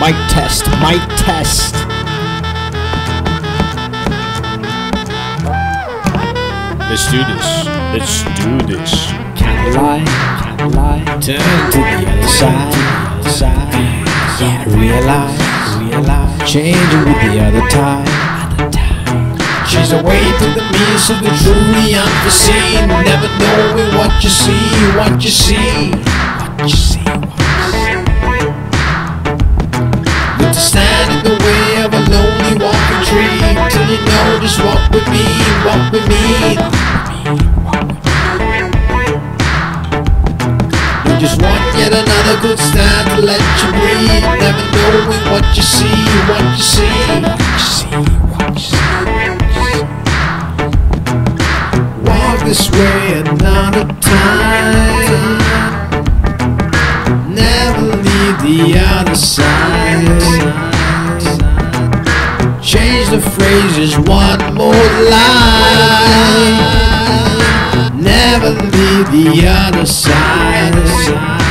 Mic test, mic test. Let's do this. Let's do this. Can't lie, can't lie. Turn to the other side, other side. Yeah, realize, realize. Changing with the other tide. She's away from the means of the truly unforeseen. Never knowing what you see, what you see, what you see. Just what we mean, what we mean. You just want yet another good stand to let you breathe. Never knowing what you see, what you see. Walk this way another time. Never leave the other side. The phrases one more line. Never leave the other side.